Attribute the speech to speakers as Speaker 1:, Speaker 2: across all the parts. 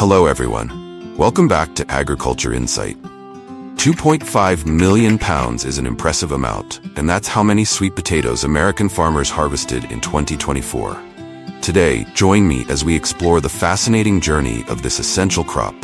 Speaker 1: Hello, everyone. Welcome back to Agriculture Insight. 2.5 million pounds is an impressive amount, and that's how many sweet potatoes American farmers harvested in 2024. Today, join me as we explore the fascinating journey of this essential crop.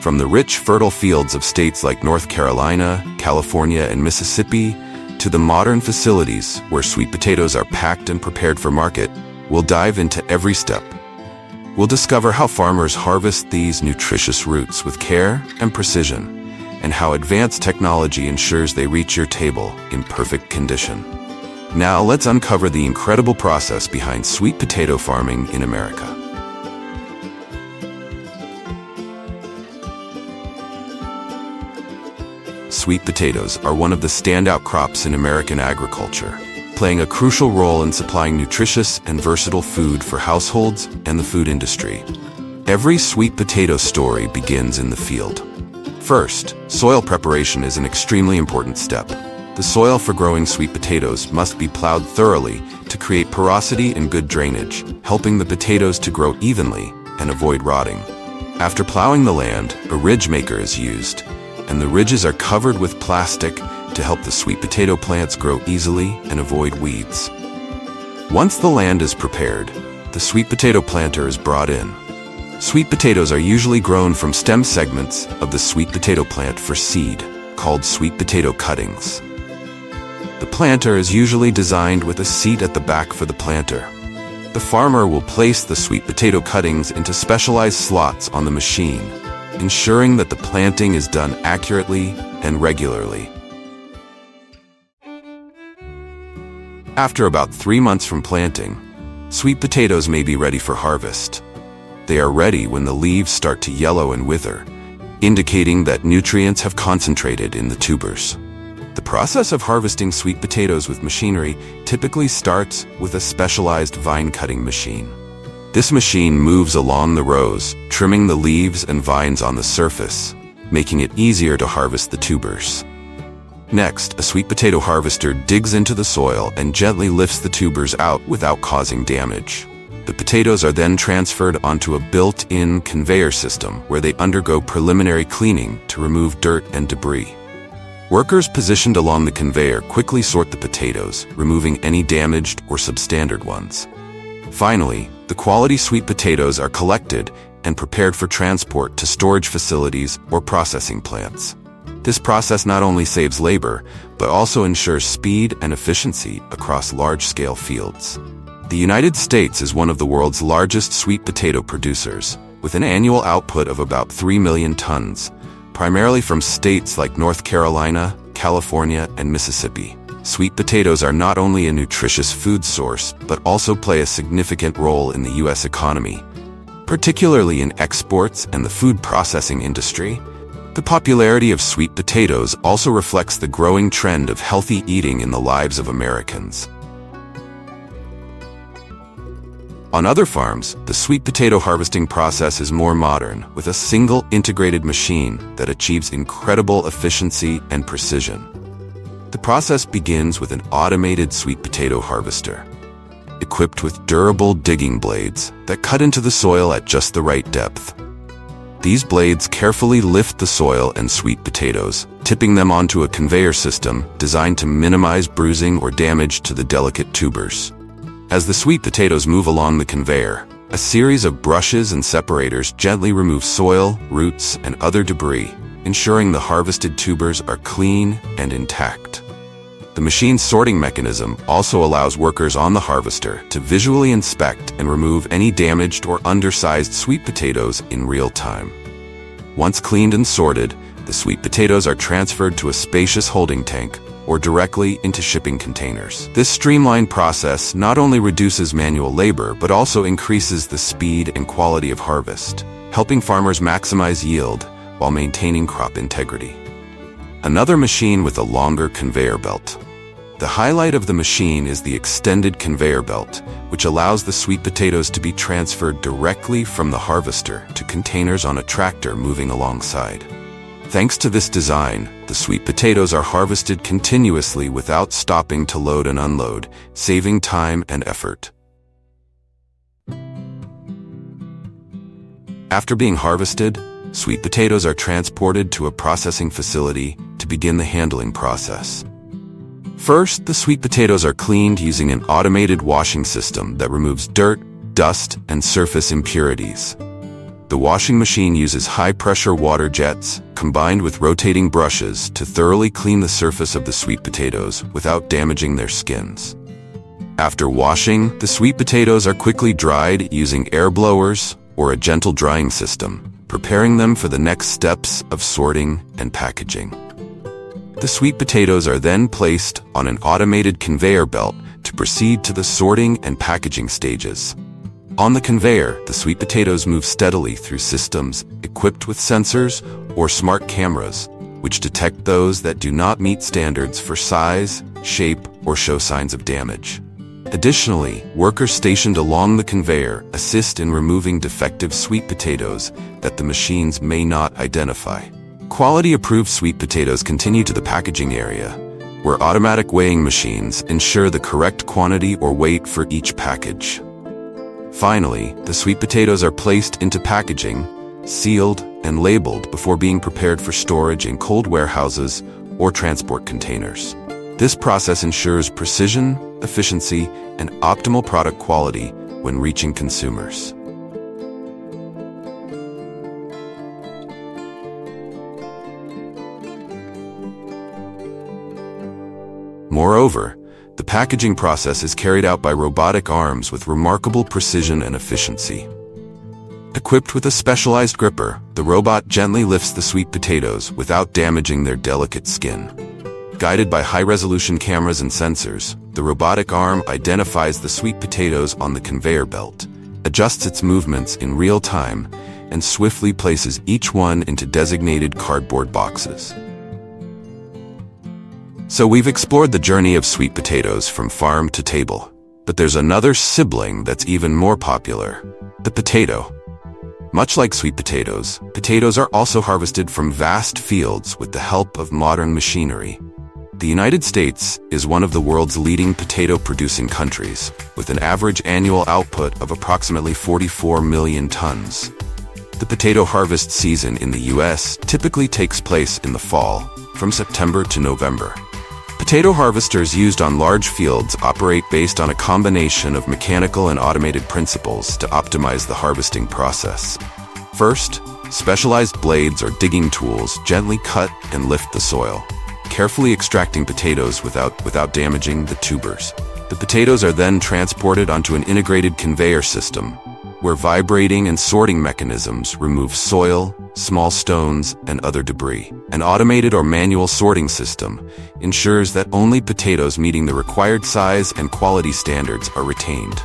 Speaker 1: From the rich, fertile fields of states like North Carolina, California, and Mississippi, to the modern facilities where sweet potatoes are packed and prepared for market, we'll dive into every step. We'll discover how farmers harvest these nutritious roots with care and precision, and how advanced technology ensures they reach your table in perfect condition. Now let's uncover the incredible process behind sweet potato farming in America. Sweet potatoes are one of the standout crops in American agriculture, playing a crucial role in supplying nutritious and versatile food for households and the food industry. Every sweet potato story begins in the field. First, soil preparation is an extremely important step. The soil for growing sweet potatoes must be plowed thoroughly to create porosity and good drainage, helping the potatoes to grow evenly and avoid rotting. After plowing the land, a ridge maker is used, and the ridges are covered with plastic to help the sweet potato plants grow easily and avoid weeds. Once the land is prepared, the sweet potato planter is brought in. Sweet potatoes are usually grown from stem segments of the sweet potato plant for seed, called sweet potato cuttings. The planter is usually designed with a seat at the back for the planter. The farmer will place the sweet potato cuttings into specialized slots on the machine, ensuring that the planting is done accurately and regularly. After about three months from planting, sweet potatoes may be ready for harvest. They are ready when the leaves start to yellow and wither, indicating that nutrients have concentrated in the tubers. The process of harvesting sweet potatoes with machinery typically starts with a specialized vine cutting machine. This machine moves along the rows, trimming the leaves and vines on the surface, making it easier to harvest the tubers. Next, a sweet potato harvester digs into the soil and gently lifts the tubers out without causing damage. The potatoes are then transferred onto a built-in conveyor system where they undergo preliminary cleaning to remove dirt and debris. Workers positioned along the conveyor quickly sort the potatoes, removing any damaged or substandard ones. Finally, the quality sweet potatoes are collected and prepared for transport to storage facilities or processing plants. This process not only saves labor, but also ensures speed and efficiency across large-scale fields. The United States is one of the world's largest sweet potato producers, with an annual output of about 3 million tons, primarily from states like North Carolina, California, and Mississippi. Sweet potatoes are not only a nutritious food source, but also play a significant role in the U.S. economy, particularly in exports and the food processing industry. The popularity of sweet potatoes also reflects the growing trend of healthy eating in the lives of Americans. On other farms, the sweet potato harvesting process is more modern, with a single integrated machine that achieves incredible efficiency and precision. The process begins with an automated sweet potato harvester, equipped with durable digging blades that cut into the soil at just the right depth. These blades carefully lift the soil and sweet potatoes, tipping them onto a conveyor system designed to minimize bruising or damage to the delicate tubers. As the sweet potatoes move along the conveyor, a series of brushes and separators gently remove soil, roots, and other debris, ensuring the harvested tubers are clean and intact. The machine's sorting mechanism also allows workers on the harvester to visually inspect and remove any damaged or undersized sweet potatoes in real time. Once cleaned and sorted, the sweet potatoes are transferred to a spacious holding tank or directly into shipping containers. This streamlined process not only reduces manual labor, but also increases the speed and quality of harvest, helping farmers maximize yield while maintaining crop integrity. Another machine with a longer conveyor belt. The highlight of the machine is the extended conveyor belt, which allows the sweet potatoes to be transferred directly from the harvester to containers on a tractor moving alongside. Thanks to this design, the sweet potatoes are harvested continuously without stopping to load and unload, saving time and effort. After being harvested, sweet potatoes are transported to a processing facility to begin the handling process. First, the sweet potatoes are cleaned using an automated washing system that removes dirt, dust, and surface impurities. The washing machine uses high-pressure water jets combined with rotating brushes to thoroughly clean the surface of the sweet potatoes without damaging their skins. After washing, the sweet potatoes are quickly dried using air blowers or a gentle drying system, preparing them for the next steps of sorting and packaging. The sweet potatoes are then placed on an automated conveyor belt to proceed to the sorting and packaging stages. On the conveyor, the sweet potatoes move steadily through systems equipped with sensors or smart cameras, which detect those that do not meet standards for size, shape, or show signs of damage. Additionally, workers stationed along the conveyor assist in removing defective sweet potatoes that the machines may not identify. Quality-approved sweet potatoes continue to the packaging area, where automatic weighing machines ensure the correct quantity or weight for each package. Finally, the sweet potatoes are placed into packaging, sealed, and labeled before being prepared for storage in cold warehouses or transport containers. This process ensures precision, efficiency, and optimal product quality when reaching consumers. Moreover, the packaging process is carried out by robotic arms with remarkable precision and efficiency. Equipped with a specialized gripper, the robot gently lifts the sweet potatoes without damaging their delicate skin. Guided by high-resolution cameras and sensors, the robotic arm identifies the sweet potatoes on the conveyor belt, adjusts its movements in real time, and swiftly places each one into designated cardboard boxes. So we've explored the journey of sweet potatoes from farm to table. But there's another sibling that's even more popular, the potato. Much like sweet potatoes, potatoes are also harvested from vast fields with the help of modern machinery. The United States is one of the world's leading potato-producing countries, with an average annual output of approximately 44 million tons. The potato harvest season in the U.S. typically takes place in the fall, from September to November. Potato harvesters used on large fields operate based on a combination of mechanical and automated principles to optimize the harvesting process. First, specialized blades or digging tools gently cut and lift the soil, carefully extracting potatoes without, without damaging the tubers. The potatoes are then transported onto an integrated conveyor system, where vibrating and sorting mechanisms remove soil, small stones, and other debris. An automated or manual sorting system ensures that only potatoes meeting the required size and quality standards are retained.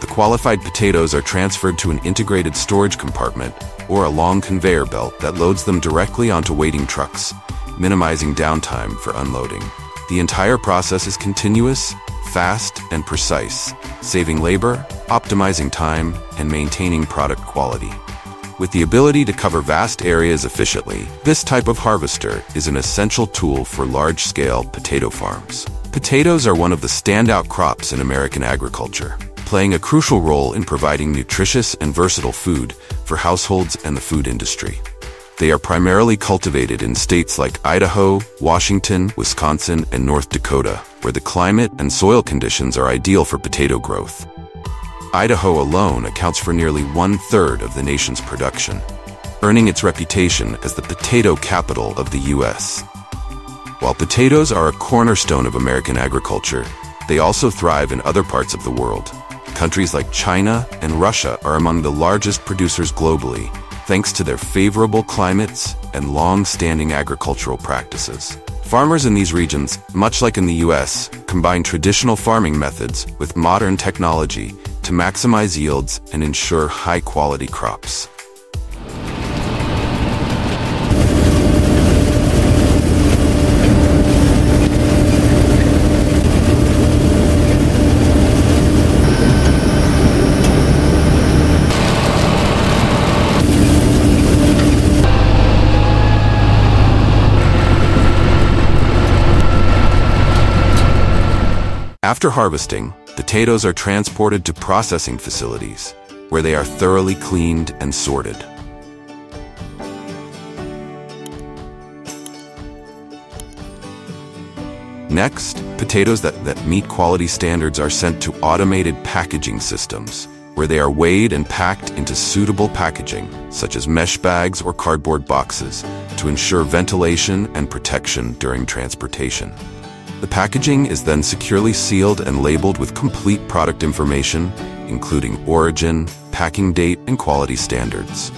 Speaker 1: The qualified potatoes are transferred to an integrated storage compartment or a long conveyor belt that loads them directly onto waiting trucks, minimizing downtime for unloading. The entire process is continuous, fast, and precise, saving labor, optimizing time, and maintaining product quality. With the ability to cover vast areas efficiently, this type of harvester is an essential tool for large-scale potato farms. Potatoes are one of the standout crops in American agriculture, playing a crucial role in providing nutritious and versatile food for households and the food industry. They are primarily cultivated in states like Idaho, Washington, Wisconsin, and North Dakota, where the climate and soil conditions are ideal for potato growth. Idaho alone accounts for nearly one-third of the nation's production, earning its reputation as the potato capital of the U.S. While potatoes are a cornerstone of American agriculture, they also thrive in other parts of the world. Countries like China and Russia are among the largest producers globally, thanks to their favorable climates and long-standing agricultural practices. Farmers in these regions, much like in the US, combine traditional farming methods with modern technology to maximize yields and ensure high-quality crops. After harvesting, potatoes are transported to processing facilities, where they are thoroughly cleaned and sorted. Next, potatoes that, that meet quality standards are sent to automated packaging systems, where they are weighed and packed into suitable packaging, such as mesh bags or cardboard boxes, to ensure ventilation and protection during transportation. The packaging is then securely sealed and labeled with complete product information, including origin, packing date, and quality standards.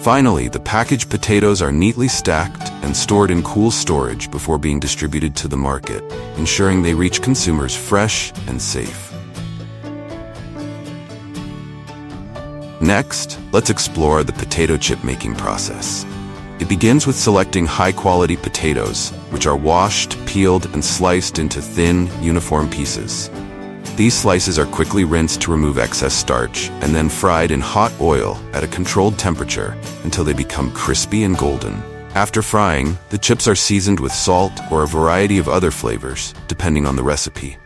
Speaker 1: Finally, the packaged potatoes are neatly stacked and stored in cool storage before being distributed to the market, ensuring they reach consumers fresh and safe. Next, let's explore the potato chip making process. It begins with selecting high-quality potatoes, which are washed, peeled, and sliced into thin, uniform pieces. These slices are quickly rinsed to remove excess starch and then fried in hot oil at a controlled temperature until they become crispy and golden. After frying, the chips are seasoned with salt or a variety of other flavors, depending on the recipe.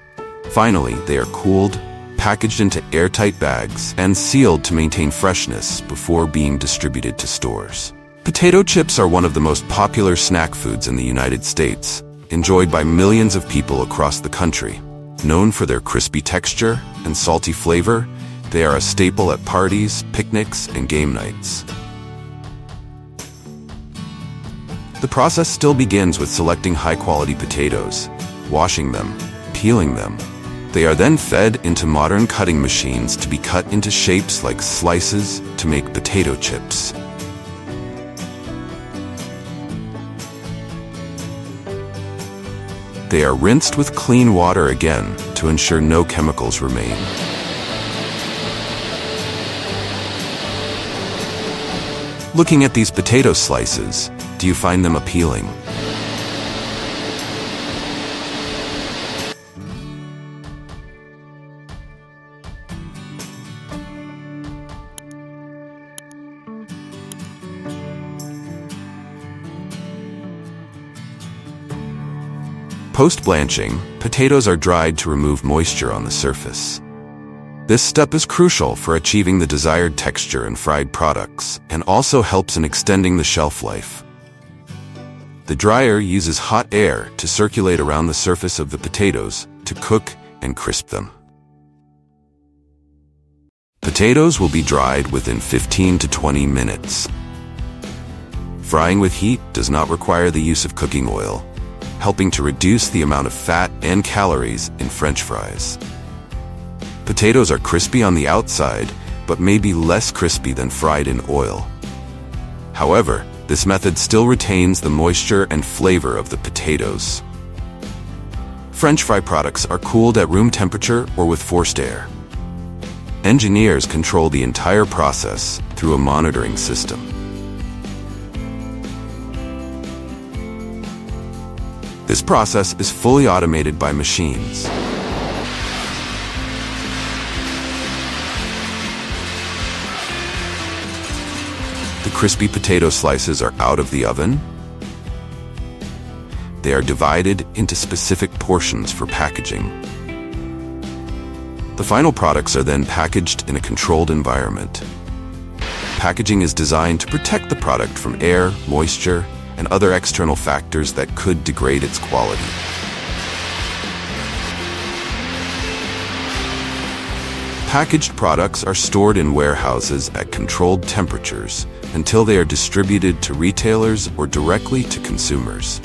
Speaker 1: Finally, they are cooled, packaged into airtight bags, and sealed to maintain freshness before being distributed to stores. Potato chips are one of the most popular snack foods in the United States, enjoyed by millions of people across the country. Known for their crispy texture and salty flavor, they are a staple at parties, picnics, and game nights. The process still begins with selecting high-quality potatoes, washing them, peeling them. They are then fed into modern cutting machines to be cut into shapes like slices to make potato chips. They are rinsed with clean water again to ensure no chemicals remain. Looking at these potato slices, do you find them appealing? Post-blanching, potatoes are dried to remove moisture on the surface. This step is crucial for achieving the desired texture in fried products and also helps in extending the shelf life. The dryer uses hot air to circulate around the surface of the potatoes to cook and crisp them. Potatoes will be dried within 15 to 20 minutes. Frying with heat does not require the use of cooking oil, helping to reduce the amount of fat and calories in french fries. Potatoes are crispy on the outside, but may be less crispy than fried in oil. However, this method still retains the moisture and flavor of the potatoes. French fry products are cooled at room temperature or with forced air. Engineers control the entire process through a monitoring system. This process is fully automated by machines. The crispy potato slices are out of the oven. They are divided into specific portions for packaging. The final products are then packaged in a controlled environment. Packaging is designed to protect the product from air, moisture, and other external factors that could degrade its quality. Packaged products are stored in warehouses at controlled temperatures until they are distributed to retailers or directly to consumers.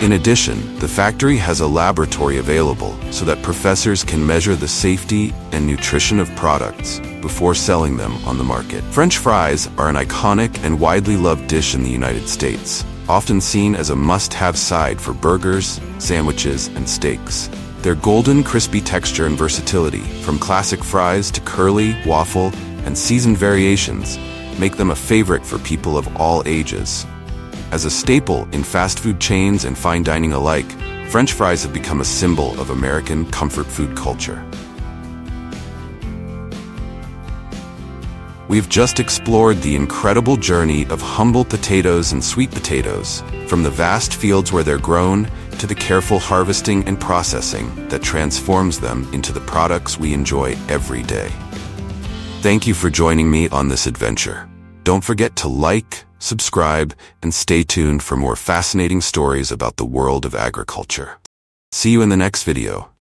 Speaker 1: In addition, the factory has a laboratory available so that professors can measure the safety and nutrition of products before selling them on the market. French fries are an iconic and widely loved dish in the United States, often seen as a must-have side for burgers, sandwiches, and steaks. Their golden, crispy texture and versatility, from classic fries to curly, waffle, and seasoned variations, make them a favorite for people of all ages. As a staple in fast food chains and fine dining alike, French fries have become a symbol of American comfort food culture. We've just explored the incredible journey of humble potatoes and sweet potatoes, from the vast fields where they're grown to the careful harvesting and processing that transforms them into the products we enjoy every day. Thank you for joining me on this adventure. Don't forget to like, subscribe, and stay tuned for more fascinating stories about the world of agriculture. See you in the next video.